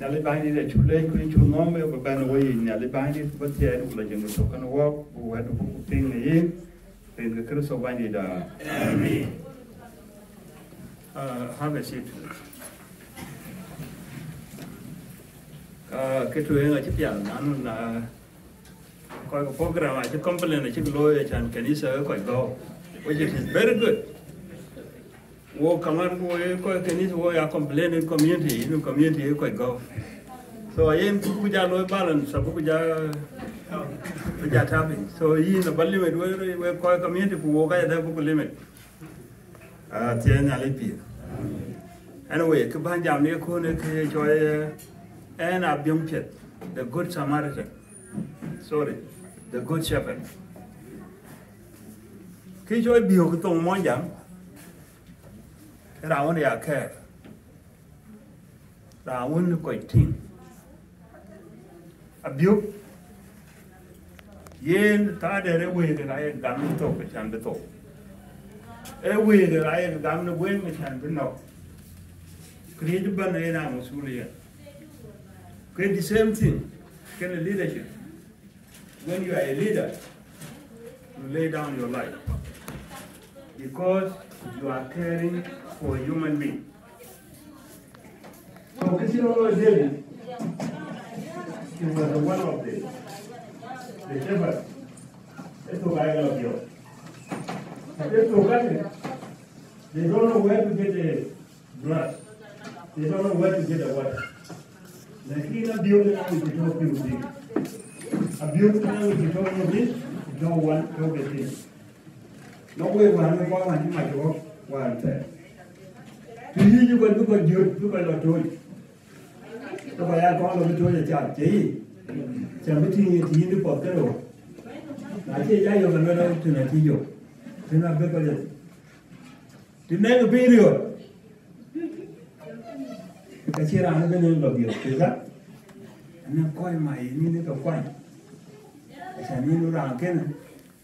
nyali bandi de chule ku chu ngome ba ban wo yi nyali bandi ba tie du la jeng to kan wo bu wa du bu ting ni yin pen ke kristo bandi da amen. Uh have a seat uh ke tu nga chi pian nanu na ko ko program a chi complain chi lo ya chan kanisa ko go which is very good wo kamar wo e ko kanisa wo ya complain in community in community e ko go so yen ku ja no balance sabu ku ja ku ja tapping so, yi na balli me wo we ko community ku wo ga da ku limit. A tie na le pi. Anyway ku ban jam ne ko ne ke jo en a byung pet, the good samaritan. Sorry, the good shepherd. Ke jo e bi ho ko món giảm nào nó quậy tin à biểu yen ta nó tổ cái chăn cái tổ cái quê cái này gắn nó quên cái chăn cái nọ cái gì bên này nào một số liền cái the same thing. Là leadership? When you are a leader you lay down your life. Because you are caring for a human being. So Cristiano David, he was one of the, the shepherds. Esto va a la Dios. Esto va They don't know where to get the grass. They don't know where to get the water. Lakini na Dios na ukitoa piuzi. Abiyo na ukitoa piuzi, don't want to get it. nó có mà thì như vậy cứ còn dược cứ vậy là trôi. Các bạn ăn con là mới trôi là chả chỉ. Chả biết thi, thì như nước bọt cái đồ nãy chị dạy rồi là nó đâu, thì là thi dục thế là biết bao giờ. Thì nên là biết được cái chia ra nó bên nên là biểu từ đó nó coi mày, như nó cầm quay chả như nó làm cái này.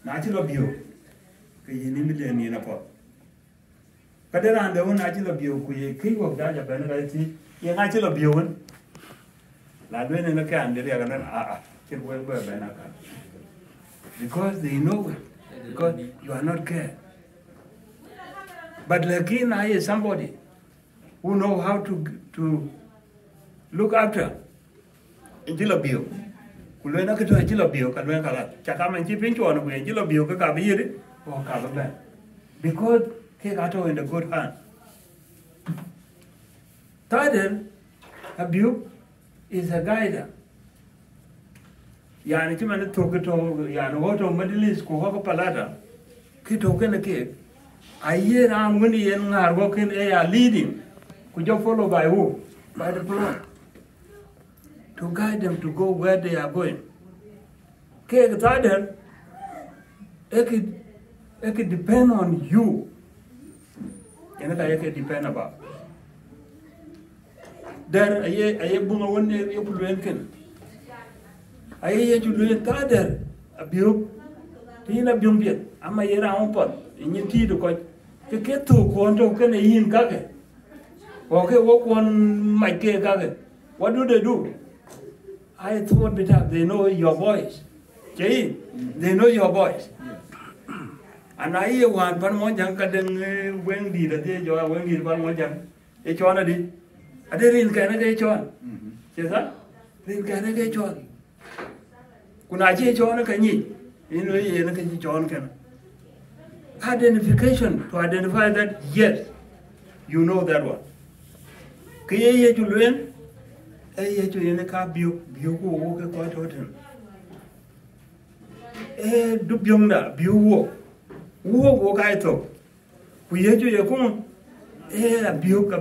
Nãy chị là biểu. Cái gì nên biết liền như là bọt de ran de won a chi lo bio ku ye ki wo da ja ben ga ye nga chi lo bio won la de ne na ka an de ya a a chi wo wo ben na ka because they know because you are not care. But lakin I is somebody who know how to to look after in chi lo bio ku le na ka to chi lo bio ka le ka la cha ka man chi pin chuo no ku chi bio ka ka bi ri or. Oh, because he got in the good hand. Title, Abuse is a guide. Yani chima na toke to yani woto madilis ko hoko palata ki toke na ke aye ram ngani yen ngar go ken e ya leading ku jo follow by who by the plan to guide them to go where they are going ke ekid it can depend on you. Yana ka yake depend about. Dar aye aye bunga wonne ye pulwen ken. Aye ye julwen ta dar abiyo tina byong biet ama yera on pot inyi ti do ko ke ke tu ko to ken yin ka ke. Okay, what one might get What do they do? I thought that they know your voice. Jay, they know your voice ana iye wan pan mo jang ka deng weng di da te jo weng di pan mo jang e cho na di ade rin ka na ke cho che sa rin ka na ke cho kuna je cho na ka ni ino ye na ka ji cho na ka identification, to identify that, yes, you know that one. Ke ye ye ju luen e ye ju ye na ka biu biu ko wo ke ko to ten e du byong da biu wo wo wo ka to ku ye ju ye kun e a biu ka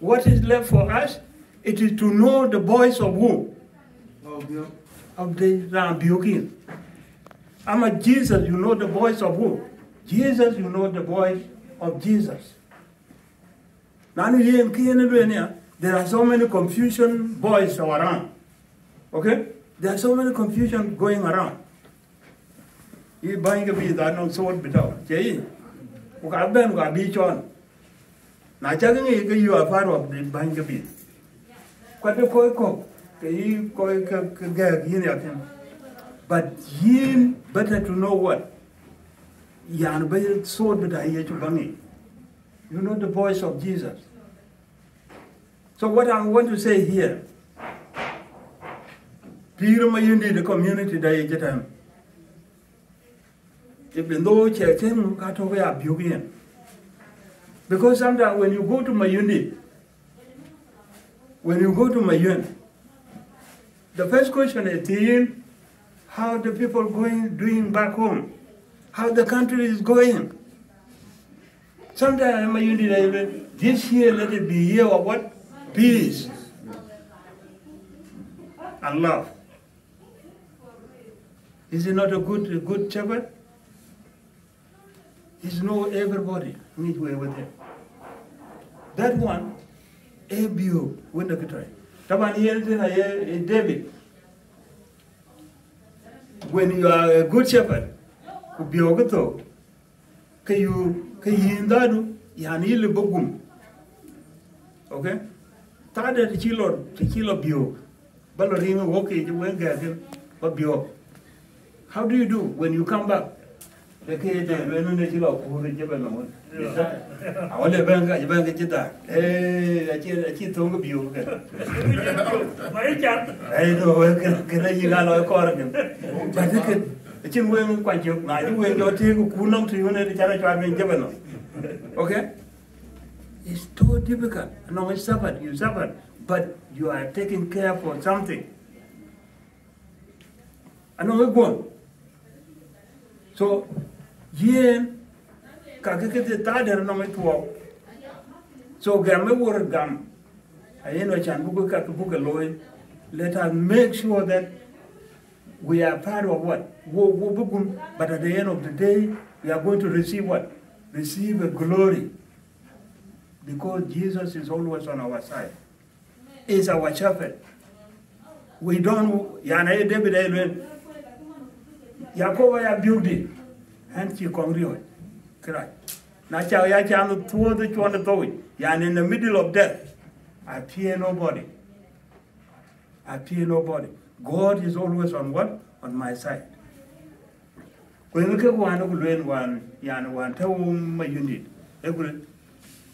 what is left for us it is to know the voice of who of the ram biu kin I'm a Jesus, you know the voice of who? Jesus, you know the voice of Jesus. Nanu ye mkiyene duenia, there are so many confusion boys around. Okay? There are so many confusion going around. I bang bi da no so bi da je yi ku ka ben ga bi chon na cha ngi ga you are part of the bang bi kwade ko ko ke yi ko ke ke ga yin ya ken but yin better to know what? yan ba so da ya ci bangi you know the voice of jesus. So what i want to say here Peter Mayundi, the community that you get him. Even though got over a beauty. Because sometimes when you go to Mayundi, when you go to my Mayun, the first question is Tiin, how the people going doing back home, how the country is going. Sometimes Mayundi, they will, this year let it be year of what? Peace and love. Is he not a good, a good shepherd? He's know everybody midway with him. That one, Abu, when the guitar. Taban here David. When you are a good shepherd, ku biyo ka to, ka yu, ka yin dadu, yani ili bugum. Okay? Tada ti chilo, ti chilo biyo. Balo ringa woke, ji wenga, ba biyo. How do you do when you come back? The kid, when you need to go, who did you know? I want to bang, I bang it. Eh, I can't, I can't talk of you. Mari chat. I know, can I you got a corrigan? But look at the chin wing quite you. Now you wing your tea, who couldn't to you and the channel tribe in Gibbon. Okay? It's too difficult. No, it's suffered, you suffered, but you are taking care for something. I know we're going. So, yen kakike te tader no me tuo. So gam me wor gam. Ayen wa chan buku kak buku loy. Let us make sure that we are part of what? Wo wo bugum. But at the end of the day, we are going to receive what? Receive a glory. Because Jesus is always on our side. Is our shepherd. We don't, yana David Yakoba ya beauty and chi kong rio krai na cha ya cha no tuo the chuan the toy yan in the middle of death I fear nobody. I fear nobody. God is always on what? On my side. When ke wan ko len wan yan wan ta um ma yundi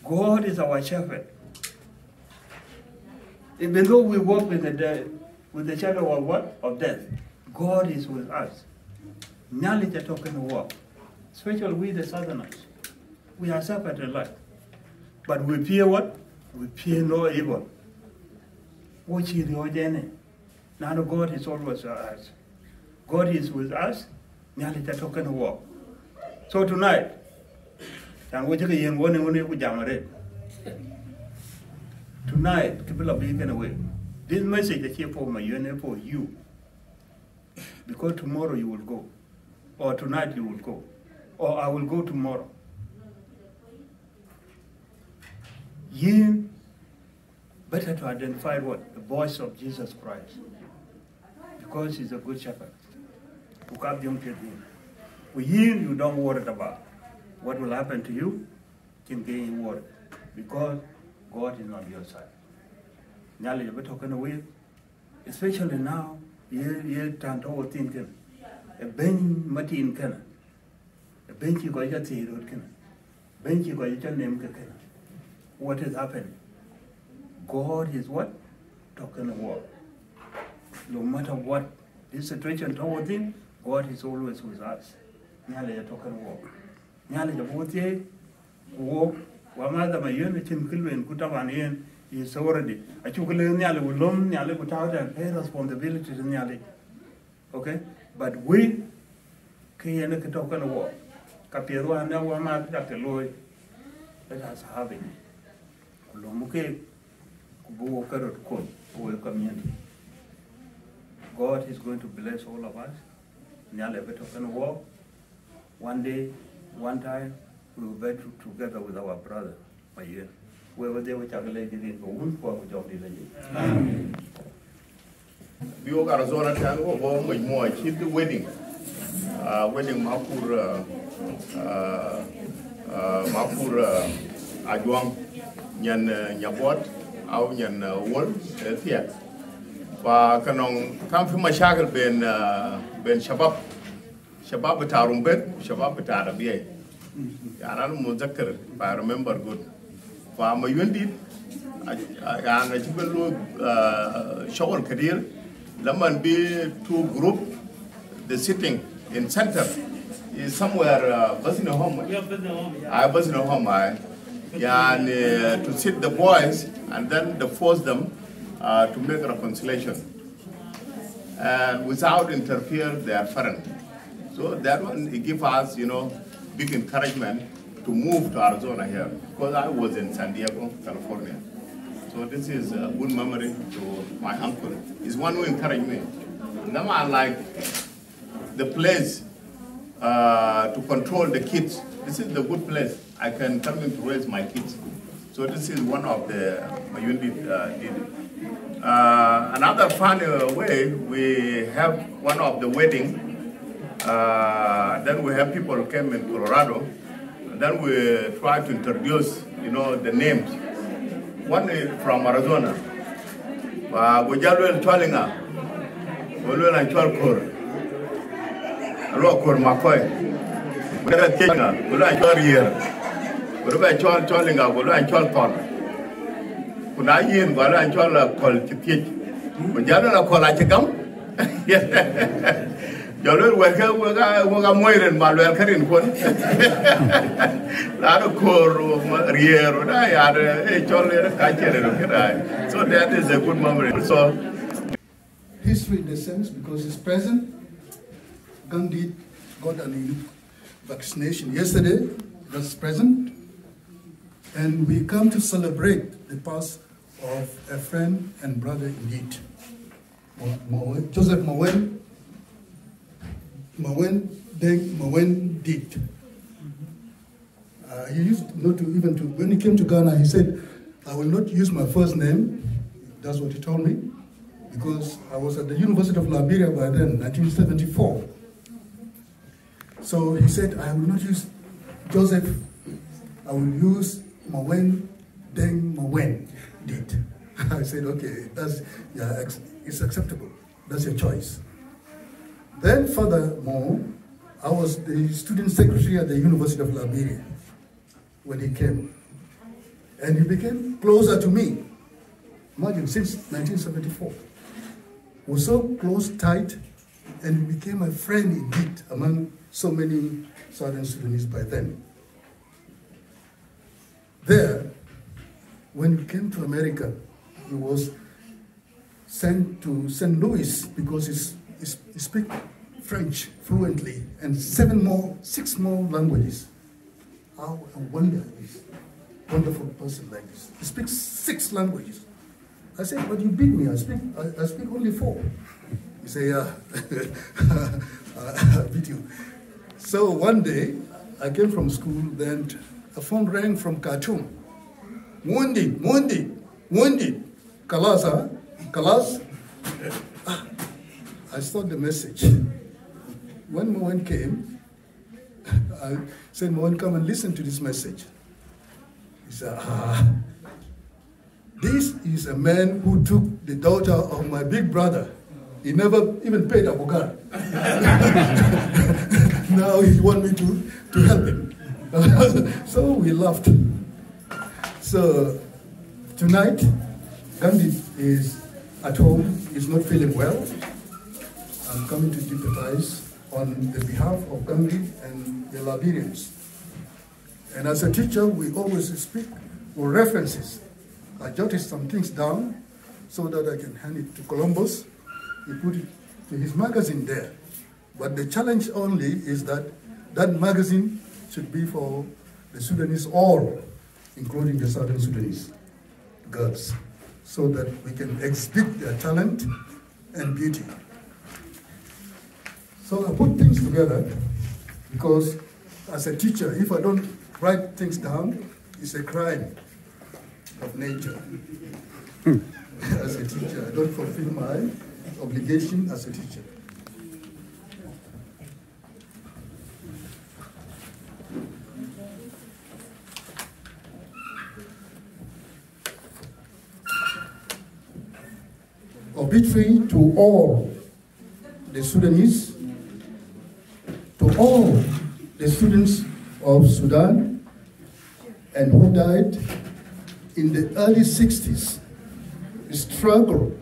God is our shepherd. Even though we walk with the with the shadow of what? Of death. God is with us. Knowledge are talking walk. Especially we the southerners. We are suffered a lot. But we fear what? We fear no evil. Watch the ordained. Now God is always with us. God is with us. Knowledge are talking walk. So tonight, and we're taking one and one jamare. Tonight, people are being away. This message is here for my unit for you. Because tomorrow you will go or tonight you will go, or I will go tomorrow. You better to identify what? The voice of Jesus Christ. Because he's a good shepherd. With yin, you don't worry about what will happen to you, can gain worry. Because God is on your side. Now, you're talking away, especially now, you you can't overthink e ben matin in e ben ki ko ja ti rot kana benki ko ja nem ka kana what is happening? God is what? Talking about no matter what this situation toward him god is always with us. Nyale ya talking about nyale ja bote wo wa ma da mai yin cin kulwen ku ta wani yin yi saurade a cikin nyale wulum nyale ku ta da responsibility nyale. Okay? But we kaya na kita kan wo kapiru anda wa ma ta te loy let us have it. Lo muke kubu karot God is going to bless all of us. Nyale beto kan wo. One day one time we will be together with our brother my year. Where they were chagale gidin ko un ko ko jom di amen. Bio Arizona tan ko bo mo mo chit wedding. Ah, wedding makur ah, ah, makur ajuang nyan eh, nyabot aw nyan eh, wol eh, tiat wa kanong kan fi mashakil ben ben shabab shabab ta rumbet shabab ta ya, arabiya yaran muzakkar i remember good. Fa ma yundi ana jibal lo shawal kadir laman bi two group the sitting. in center is somewhere uh, a home. Yeah, home. Yeah. I Basino home. I yeah, and uh, to sit the boys and then to force them uh, to make a reconciliation and without interfere their parent. So that one it give us you know big encouragement to move to Arizona here because I was in San Diego, California. So this is a good memory to my uncle. He's one who encouraged me. Now I like the place uh, to control the kids. This is the good place. I can come in to raise my kids. So this is one of the unit uh, did. Uh, another funny way, we have one of the wedding. Uh, then we have people who came in Colorado. Then we try to introduce, you know, the names. One is from Arizona. Uh, Gojalwel Twalinga. Gojalwel and Twalkor. Alo Kor Makoy. Gojalwel Kenya. Gojalwel Twarier. Gojalwel Twal Twalinga. Gojalwel Twalkor. Kuna yin gojalwel Twal Kol Chitich. Gojalwel Kol Achigam. Jalur weka weka weka moiren malwel karin kon. Lado kor riero da ya de e cholle ka chere ro kira. So that is a good memory. So history sense because it's present. Gandhi got an vaccination yesterday, that's present. And we come to celebrate the past of a friend and brother indeed. Joseph Mowen, Mawien Deng Mawien did. Uh, he used not to even to, when he came to Ghana, he said, I will not use my first name. That's what he told me because I was at the University of Liberia by then, 1974. So he said, I will not use Joseph, I will use Mawien Deng Mawien did. I said, okay, that's, yeah, it's acceptable. That's your choice. Then furthermore, I was the student secretary at the University of Liberia when he came. And he became closer to me. Imagine, since 1974 We're so close, tight, and he became a friend indeed among so many Southern Sudanese by then. There, when he came to America, he was sent to St. Louis because he's, he speaks French fluently and seven more, six more languages. How I wonder this wonderful person like this. He speaks six languages. I said, but you beat me. I speak, I, I speak only four. He said, yeah, I beat you. So one day, I came from school, then a phone rang from Khartoum. Wounded, wounded, wounded. Kalas, huh? Kalas? Ah, I saw the message. When Moen came, I said, Moen, come and listen to this message. He said, ah, this is a man who took the daughter of my big brother. He never even paid a bogar. now he want me to, to help him. so we laughed. So tonight, Gandhi is at home, he's not feeling well. I'm coming to sympathize on the behalf of Gandhi and the Liberians. And as a teacher, we always speak with references. I jotted some things down so that I can hand it to Columbus. He put his magazine there. But the challenge only is that that magazine should be for the Sudanese all, including the Southern Sudanese girls, so that we can exhibit their talent and beauty. So I put things together because as a teacher, if I don't write things down, it's a crime of nature. Hmm. as a teacher, I don't fulfill my obligation as a teacher. obituary to all the Sudanese, to all the students of Sudan, and who died in the early 60s, struggle.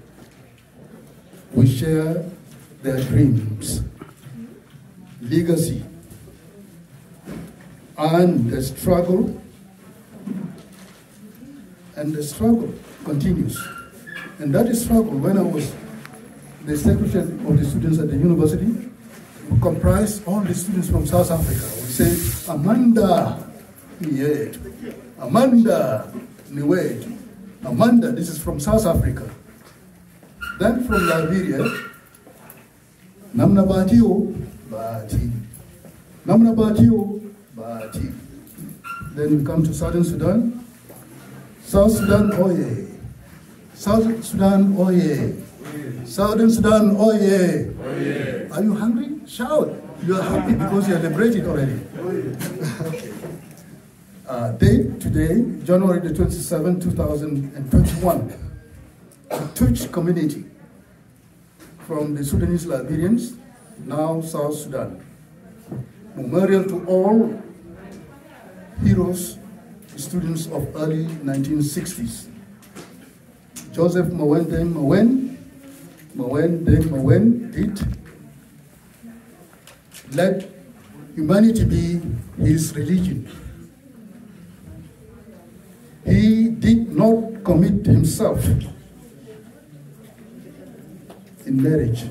We share their dreams, legacy, and the struggle, and the struggle continues. And that struggle, when I was the secretary of the students at the university, comprised all the students from South Africa. We say, Amanda, yeah. Amanda, Niwed. Amanda, this is from South Africa. Then from Liberia, Namna Batio, Bati. Namna Batio, Bati. Then we come to Southern Sudan. South Sudan, Oye. South Sudan, Oye. Southern Sudan, Oye. Are you hungry? Shout. You are happy because you are liberated already. okay. Uh, date today, January the 27th, 2021. The Tuch community from the Sudanese Liberians, now South Sudan. Memorial to all heroes, students of early 1960s. Joseph Mawende Mawen, Mawende Mawen did let humanity be his religion. He did not commit himself in marriage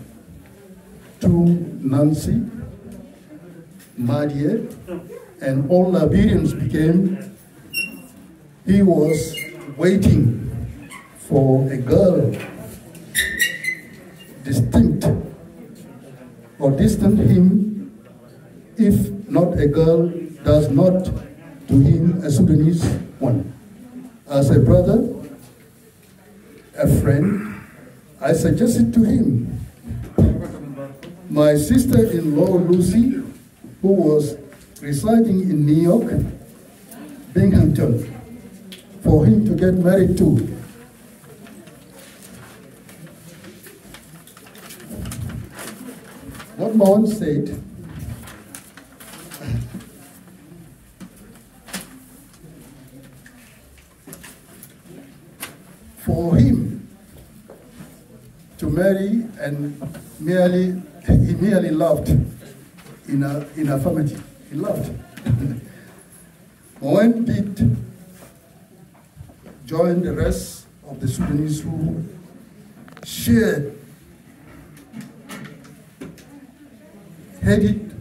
to Nancy, Madia, and all Liberians became, he was waiting for a girl distinct or distant him if not a girl does not to him a Sudanese one. As a brother, a friend, I suggested to him my sister-in-law Lucy, who was residing in New York, Binghamton, for him to get married to. What Mawan said, for him marry and merely, he merely loved in, a, in affirmative. He loved. When did join the rest of the Sudanese who shared, headed,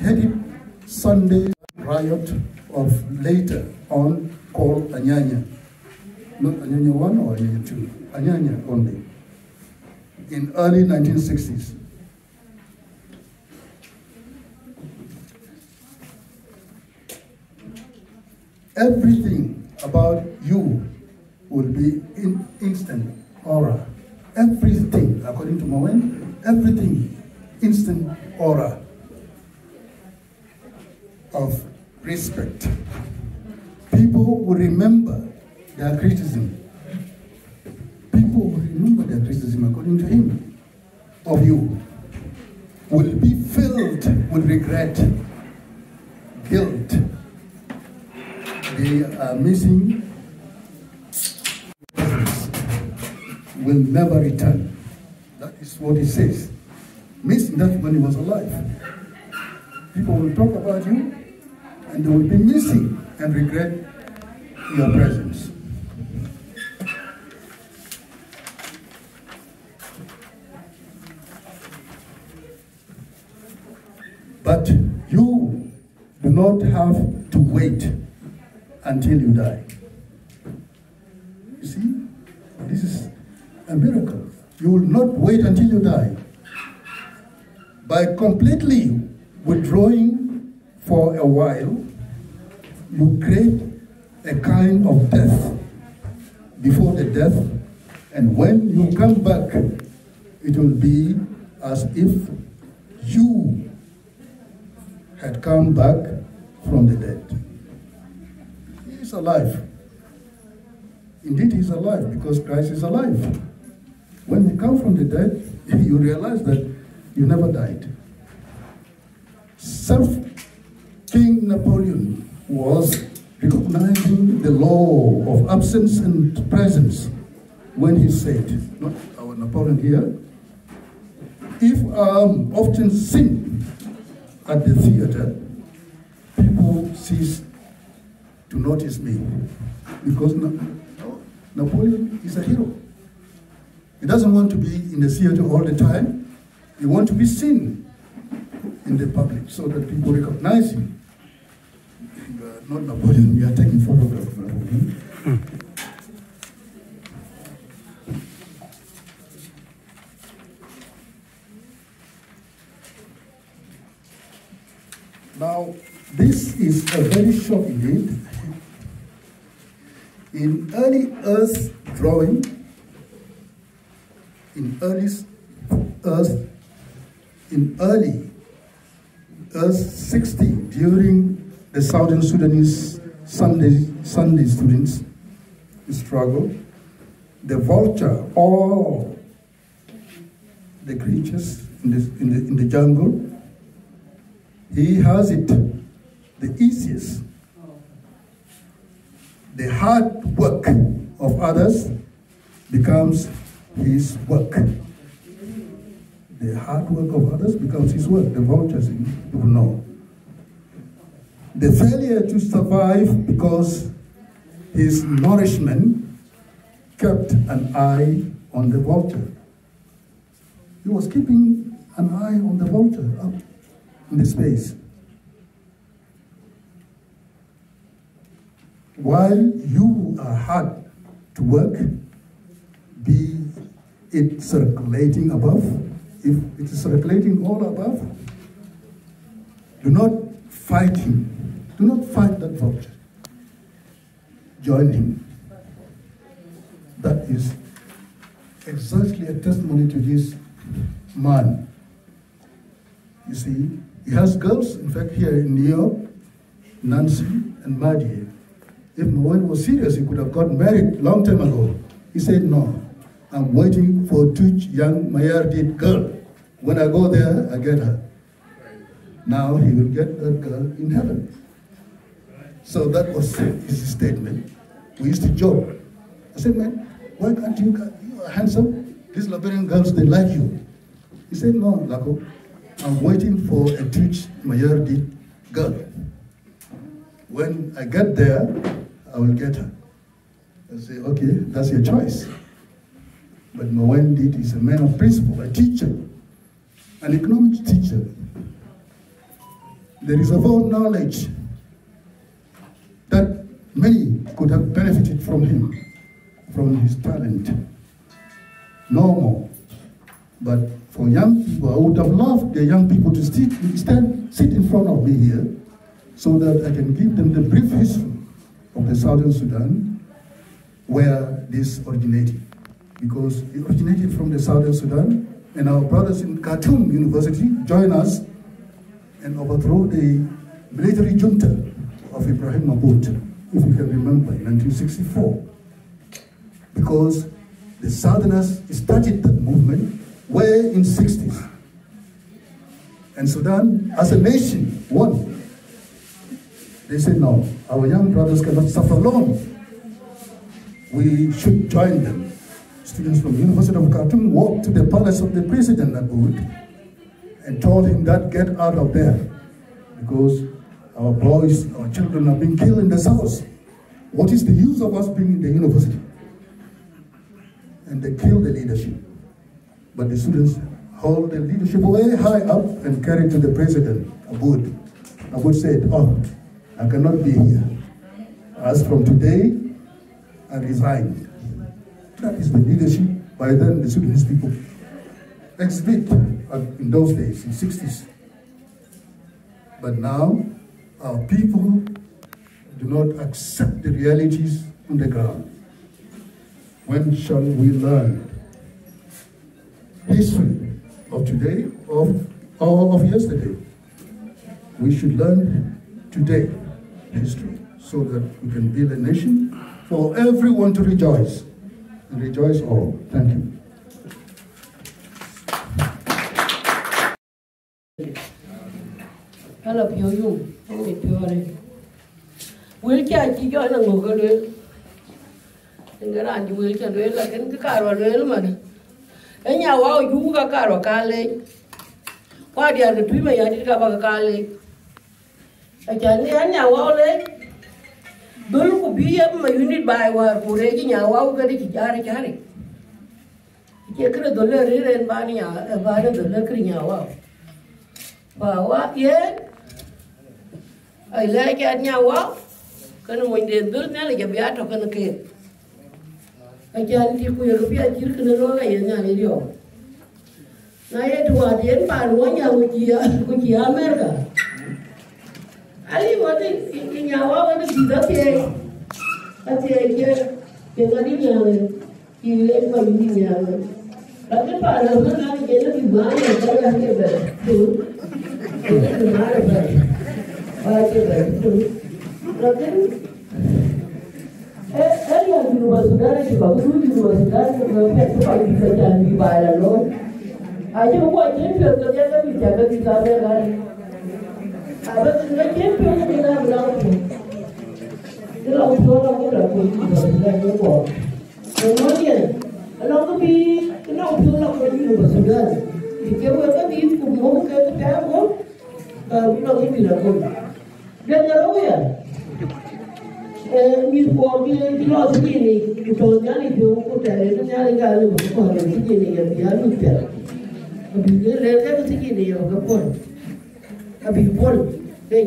headed Sunday riot of later on called Anyanya. Not Anyanya 1 or Anyanya 2, Anyanya only. In early 1960s. Everything about you will be in instant aura. Everything, according to Moen, everything instant aura of respect. People will remember their criticism. People will remember their criticism, according to him, of you. Will be filled with regret, guilt. They are missing, will never return. That is what he says. Missing that when he was alive. People will talk about you and they will be missing and regret your presence. But you do not have to wait until you die. You see, this is a miracle. You will not wait until you die. By completely withdrawing for a while, you create a kind of death before the death, and when you come back, it will be as if you had come back from the dead. He is alive. Indeed, he's alive because Christ is alive. When you come from the dead, you realize that you never died. Self King Napoleon was recognizing the law of absence and presence when he said, not our Napoleon here, if I'm often seen at the theater, people cease to notice me because Napoleon is a hero. He doesn't want to be in the theater all the time. He wants to be seen in the public so that people recognize him. You are not Napoleon, you are taking photographs of Napoleon. Now, this is a very short indeed. In early Earth drawing, in early Earth, in early Earth 60, during the Southern Sudanese Sunday, Sunday students struggle, the vulture, all the creatures in the, in the, in the jungle, he has it the easiest. The hard work of others becomes his work. The hard work of others becomes his work. The vultures, you will know. The failure to survive because his nourishment kept an eye on the vulture. He was keeping an eye on the vulture up in the space. While you are hard to work, be it circulating above, if it is circulating all above, do not fight him. Do not fight that vulture. Join him. That is exactly a testimony to this man. You see, he has girls, in fact, here in New York, Nancy and Maddie. If Moen was serious, he could have got married long time ago. He said, no, I'm waiting for two young Mayardit girl. When I go there, I get her. Now he will get that girl in heaven. So that was his statement. We used to joke. I said, man, why can't you, you are handsome. These Liberian girls, they like you. He said, no, Lako, I'm waiting for a Twic Mayardit girl. When I get there, I will get her. I say, okay, that's your choice. But Mwendit is a man of principle, a teacher, an economics teacher. There is a of knowledge that many could have benefited from him, from his talent. No more. But for young people, I would have loved the young people to sit, stand, sit in front of me here so that I can give them the brief history of the Southern Sudan where this originated because it originated from the Southern Sudan, and our brothers in Khartoum University joined us and overthrew the military junta of Ibrahim Abboud, if you can remember, in 1964. Because the Southerners started that movement way in 60s. And Sudan, as a nation, won. They said, no, our young brothers cannot suffer alone. We should join them students from the University of Khartoum walked to the palace of the president Aboud and told him that get out of there because our boys, our children are being killed in the south. What is the use of us being in the university? And they killed the leadership. But the students hold the leadership way high up and carried to the president, Aboud. Aboud said, oh, I cannot be here. As from today, I resign. That is the leadership by then the Sudanese people exhibit uh, in those days, in 60s. But now, our people do not accept the realities on the ground. When shall we learn history of today of, or of yesterday? We should learn today history so that we can build a nation for everyone to rejoice rejoice all. Thank you. Hello, Pyoyung. Pyoyung. Wilkia Chijo and Mogadil. And then I will tell you like in the car or Elman. Wow, you got car or Kale. Why the two may I did about a Kale? I can't ka le a cha ne enya wa le dul ku bi ya ma unit bai wa ku re ki nya wa ka di ki jare jare ke kre dole re re ba ni ya ba ne dole kri nya wa ba wa ye ai le ke nya wa kan mo de dul ne le ke bi ato kan ke. A cha ni ku ye bi a jir kan ro ga ye nya ni dio na ye tu wa de pa ro nya ku ji ku ji america ali wa de ki nya wa wa de ki da te a te ke ke ga ni nya ne ki le ma ni nya ne Tapi pada mana kita di mana saya hanya betul, kita di mana betul, baca betul. Tapi eh eh yang di rumah saudara juga, dulu di rumah saudara sebelum itu kalau bisa jalan di bawah lo, aja buat champion kerja kan bisa kan bisa kan. Ada tinggal champion kita bilang tu, dia langsung orang kita pun tidak bisa buat. Kemudian Along the beach, you know, people are going to Sudan. If you were the beach, could move at the time, you know, if you are good. Then you're aware. Mi ko ki ki lo si ni ki to nya ni jo ko ta le nya ni ga lu ko ha ni ki ni ya ya lu pe. Abi le le le ki ni ya ga ko. Abi pol le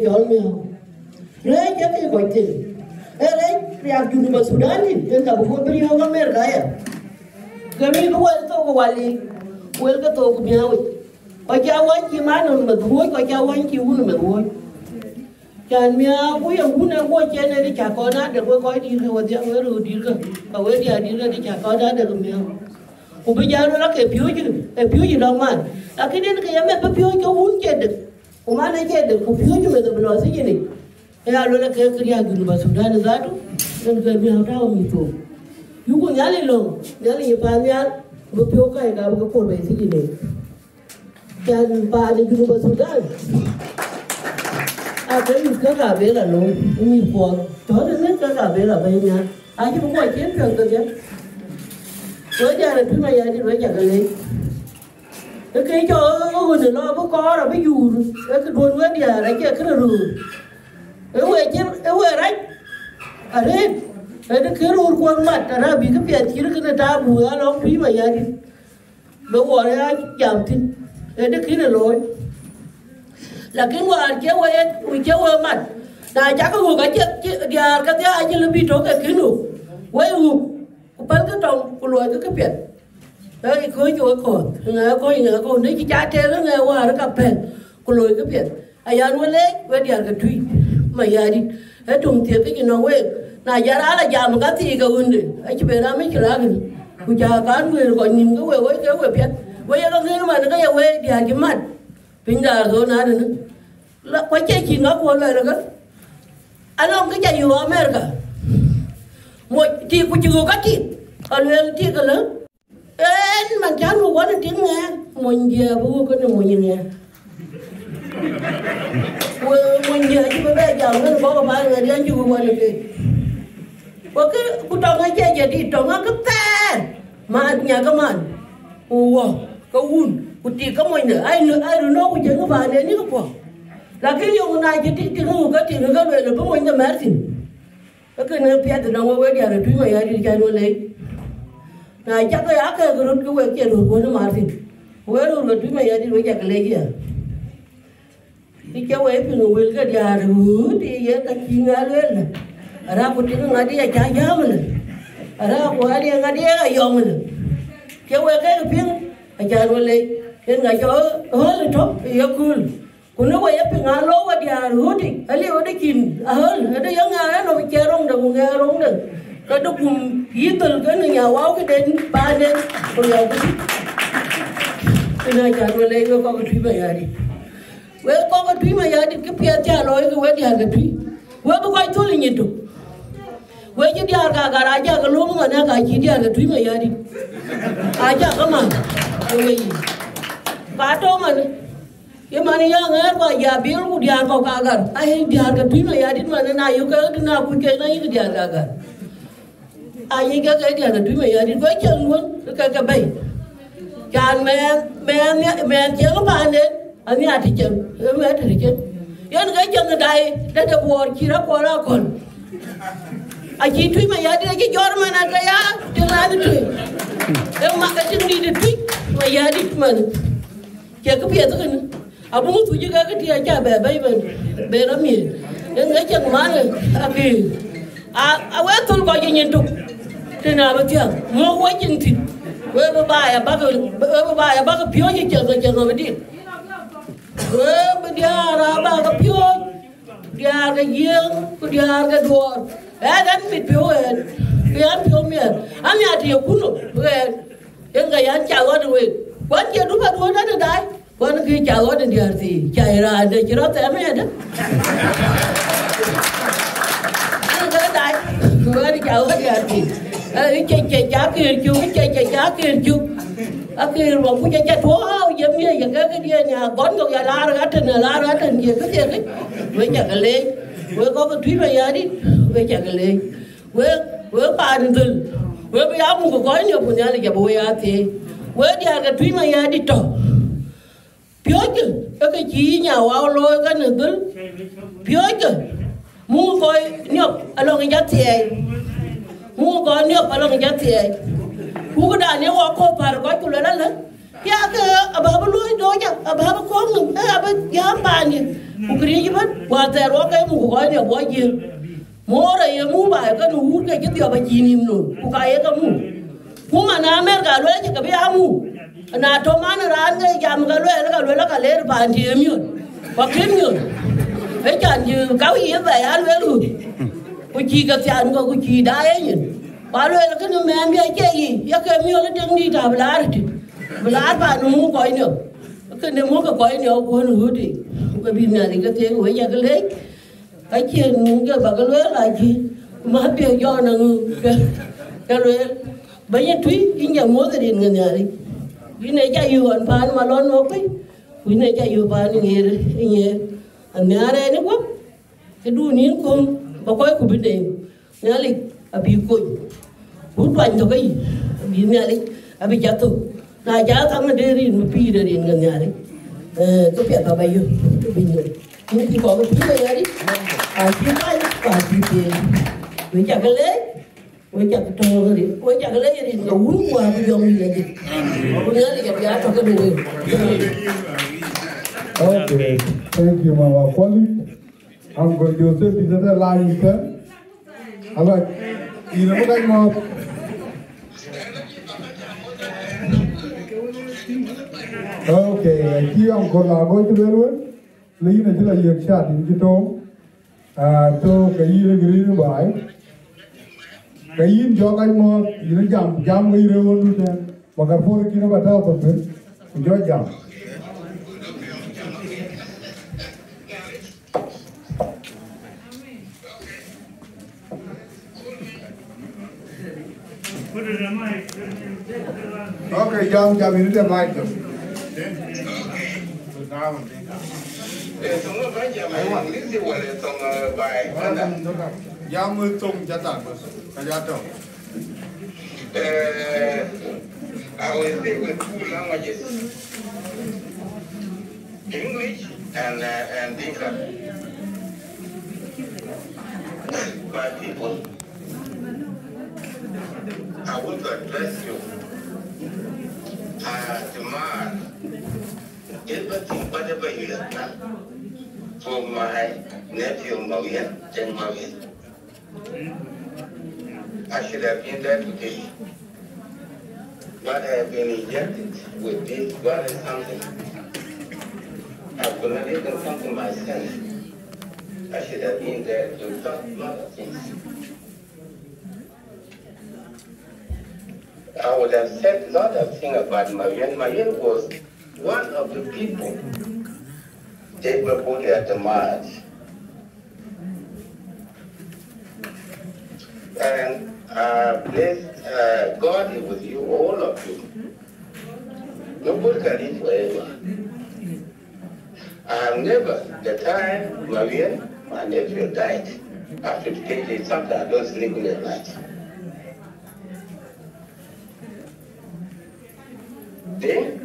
jol mi. Le ja ki ko ti. E le ya ju ni ma Sudan ni, en ka ko bi yo ga mer ga ya. gami ko wal to ko wali wel ka to ko biawi ko ja wan ki manon ma duo ko ja wan ki unu ma duo kan mia ko ya unu ko je ne ri cha ko na de ko ko di ko ja we ru di ka ka we di di ka di cha ko da de ko mia ko bi ja ro la ke piu ji e piu ji dong man lakini ne ke ya me piu ko un je de ko ma ne je de ko piu ji me de blo si ni ya lo la ke kriya gulu ba sudan za tu ne ke mi ha ta mi to yuko nyali lo nyali ye pa nyal bo pyo kai ga bo ko be sigi ne kan pa de du ba sudan a de mi ka ga be la lo mi ko to de ne ka ga be la be nya a ji bo ko chen pyo to ja to ja re tu ma ya ji ro ja ga le cái cho người thì lo bố có rồi bây giờ cái buồn quá đi à đấy kia cái rồi cái quê chết, cái quê đấy. À đấy đấy nó cứ rồi quan mặt à ra bị cái việc chỉ nó cứ là ta bùa nó không phí mà vậy đi nó bỏ ra giảm tin đấy nó cứ là lỗi. Là cái ngoài kia quê quê kia quê mặt. Là chắc cái hụt cái chứ chết, giờ cái thứ ai chứ là bị trốn cái cứ cái quê hụt. Kupal ke tong keluar cái kepian ai ko jo ko nga ko nga ko ni cha te lo nga wa ka pen ku lo ke pia aya no le wa dia ka tui ma là giờ e tung tie ke no we na jara la jam ka ti ka unde a ci be na mi kila gni ku ja cái we ko nim ko we we ke we pet we ya ngi ma na ya we bình ha ki mat pin da zo na de la ko che ki nga ko le ga ano ke ja yu america mo ti ku ci ka ti ka le ti cái lớn. En man ja no wa de ti nga mo ndia bu ko ne mo ndia we mo ndia ci be ja ngi ko ba ga di anju wa le ke Porque kutonga je jadi tonga ke ten. Ma nya ke man. Uwa, ke un, kuti ke mo ne. Ai no ai no ku je ke ba ne ni ke po. Lakini yung na je ti ti ngu ka ti ga le le mo ne Martin. Ke ne pia de no we dia re tu ma ya di ka no le. Na ja ka ya ka ru ku we ke ru ko ne Martin. We ru le tu ma ya di we ja ke le ya. Ti ke we pi no we ga dia ru ti ye ka ki nga le le. ara ku tinga ngadi ya jaya mana ara ku ali ngadi ya yo mana ke we ke ping a ja ro le en ga jo ho le to ya kul ku no we ya ping a lo wa dia ru ti ali o de kin a ho de ya nga no ke rong de nga rong de ka do kum yitul ka ni ya wa ke den ba den ko ya ku ina ja ro le ko ko tu ba ya di we ko ko tu ma ya di ke pia ja lo ke we dia ga tu we ko ko tu ni tu we ji diar ga gara ja ga lo ma na ga ji diar ga tu ma ya di a ja ga ma we yi ba to ma ne ye mani ya ngar ko ya bil ku dia ko kagar ai dia ga tui ma ya dit mana na yu ka na ku ke na yu dia ga ga ai ga ga ga tui ma ya dit ko chen luôn. Ka ka bai kan men men che ko ba ne ani ati chen me ati chen yan ga chen dai da da bor ki ra ko ra kon a ji tui ma ya ki jor mana ga ya de na di tui e ma ka tin di di tui ma ya dit man ke ka pia ta kan abu mu tuji ga ka tia cha ba bai ban be ra mi en ga chen ma ne a ki a a we tul ko ji nyin tu te na ba tia mo wo jin ti we ba ba ya ba ka we ba ba ya ba ka pio ji che ga che no di we ba dia ra ba ka pio dia ga yin ku dia ga dor e dan mi pio e yan pio mi an ya ti ku no we en ga yan cha wa de we kwan che du ba du na de dai kwan ki cha wa de dia ti cha ra de chira ta me de an ga dai wa de cha wa dia ti e che che cha ki chu che che cha ki chu a ki ro ku che che tho yem ye ye ga ga dia nya gon go ya la ra ta na la ra ta ye ka che ki we cha ga le we có cái thúy mà ya đi we cha ga le we we pa ni dul we bi ya mu ko ko ni ko nya le ya bo ya ti we dia ga thúy mà ya đi to Piojke, eke chi nhà wow lôi cái nữa cứ. Piojke, mua coi nhọc along cái giá tiền mu go ni palong jatie ku ko da ni wo ko par go ku la la ya ka ababa lu do ja ababa ko ngi aba ya ba ni ku kri ji ban wa ta ro ka mu go ni bo ji mo ra ye mu ba ka nu hu ke ji ba ji ni no ku ka ye ka mu ku ma na mer ga lo ji ka bi ha mu na to man ra nge ja mu ga lo ka lo ka le ba ndi mi ko kim mi e ja ni ka wi ye ba ya lo lu ku chi ga tian go ku chi da e yin ba lwe ga no men bi ke yi ya ke mi ole ding ni ta blar ti blar ba nu ko ni ke ne mo ga ko ni ko nu hu di ko bi na ri ga te we ya ga le ka chi nu ga ba ga lwe la ji ma bi yo na ngu ga lwe ba ye tui in ya mo ga din ga ni ari wine ja yuwan pan ma lon mo pe wine ja yu pan ngir nye anyare ni ko ke du ni ko ba ko ku bi de nyali abi ko bu twan to kai abi nyali abi ja to na ja ka ma de rin ma pi de rin ngan nyali eh ko pe ba ba yu bi ni ni ti ko ko pi de nyali a ti pa pa ti pe wi ja ka le we chak to ri we chak le ri no un wa bu yom ni le ko ya le ya to ka du Okay, thank you, Mama Kwali. Uncle Joseph is at the line, sir. All right, you know what I'm about? Okay, khi ông còn là ngôi cho luôn, lý này chỉ là việc chặt thì chỉ tôm, à, cho cái gì là cái gì bài, cái gì cho cái mà, gì nó giảm giảm cái gì rồi luôn chứ, mà cái phôi kia nó bắt đầu tập hết, cho giảm. Okay, John, jam ini dia mic tu. Jam tung jatah, jatah. Uh, I will speak with two languages, English and uh, and Dinka. My people, I want to address you. I should have been there today. But I have been injected with this very something. I could not even come to myself. I should have been there to talk a things. I would have said a lot of things about Mawien. Mawien was one of the people they were put at the march. And uh, bless uh, God is with you, all of you. Nobody can live forever. I have never, the time Mawien, my nephew died, after the day, sometimes I don't sleep in the night. Give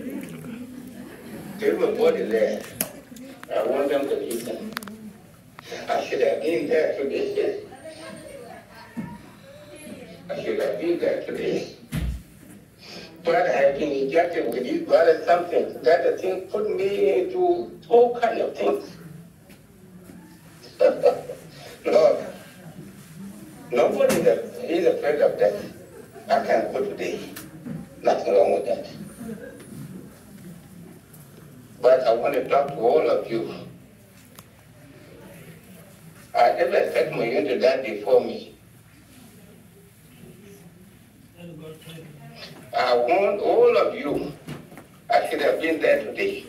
my body there. I want them to listen. I should have been there today. I should have been there today. But I have been ejected with you, but it's something. That thing put me into all kind of things. Lord, nobody is afraid of death. I can go today. Nothing wrong with that. But I want to talk to all of you. I never expect my you to die before me. I want all of you. I should have been there today.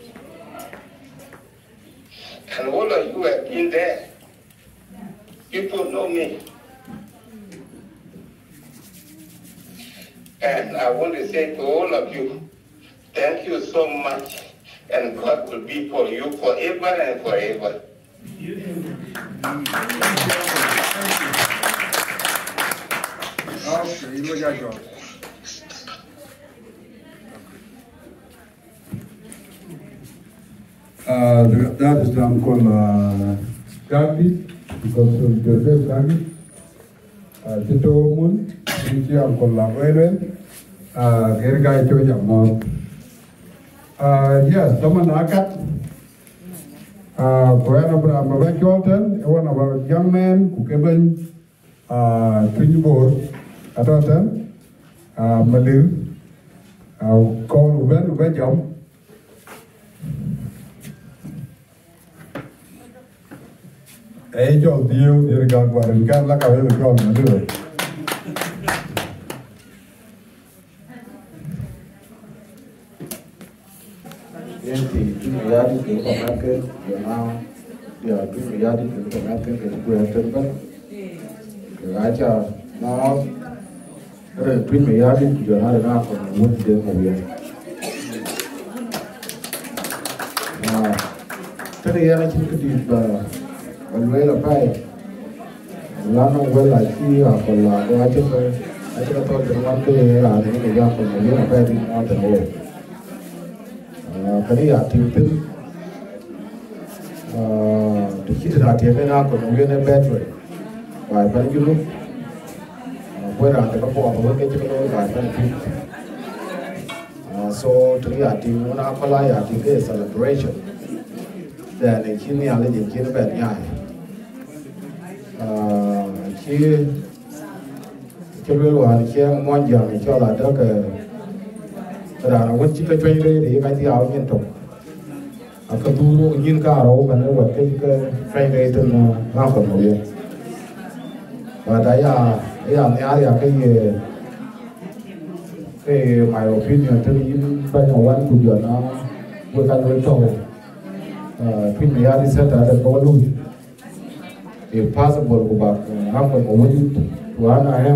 And all of you have been there. People know me. And I want to say to all of you, thank you so much. And God will be for you forever and forever. You. Uh, that is the uncle uh, because of Joseph. Uh, Tito Mun, Titi Uncle Lawele, uh, Gergai Choja Mom. Uh, yes, Daman Akat, Koyana Bra Mabek Yolton, one of our young men, Kukeben, Twinjibor, Atotan, Malil, Kong Uben, Ubejam, Age of Dio, Dirigagwa, and Karlaka, Vilkon, Malil. Tumayadi ke pamake yana ya tumayadi ke pamake ke kuya terban. Raja na re tumayadi kujana na ko mun de mo ya. Na tare yana cin kudi ba walwela pai. Lana wela ki a ko la ko a ce ko a ce ko to da man ke ya ni ke ya ko ni na pai di na ta no. kani ya timpin da kita da timpin na ko ngi ne battery ba ban gilu ko ra da ko ba ke ti ko ba ban ti so to ya ti na ko la ya ti ke celebration. Da ne kini ya le je kini ba ya ki ki lo wa ki mo ja mi cho la da ke ra nó vẫn chỉ cái chơi đây để cái gì áo nhân tục ka duro yin ka ro ka ne wa ke ke fai ke te na na ko mo ye ba da ya ya ne a ya ke ye ke my opinion te yin ba no wan ku yo na wa ka ro to pin me ya ri sa ta da ko lu e possible ku ba na ko mo yin tu ana he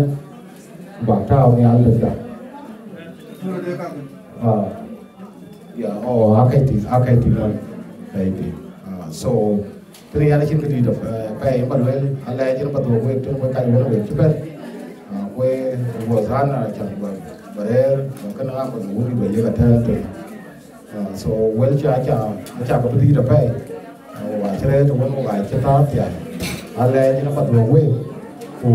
ba ta ne a le da ah ya oh akai ti akai ti maybe. Uh, so, three other things to do, pay, but well, I like you, but we to work out one way to bed. We was run, I can work, but there, I can have a woody way you attend to. So, well, charge, I check up to the pay. Oh, I tell you, one more I check out, yeah. I like you, but we who,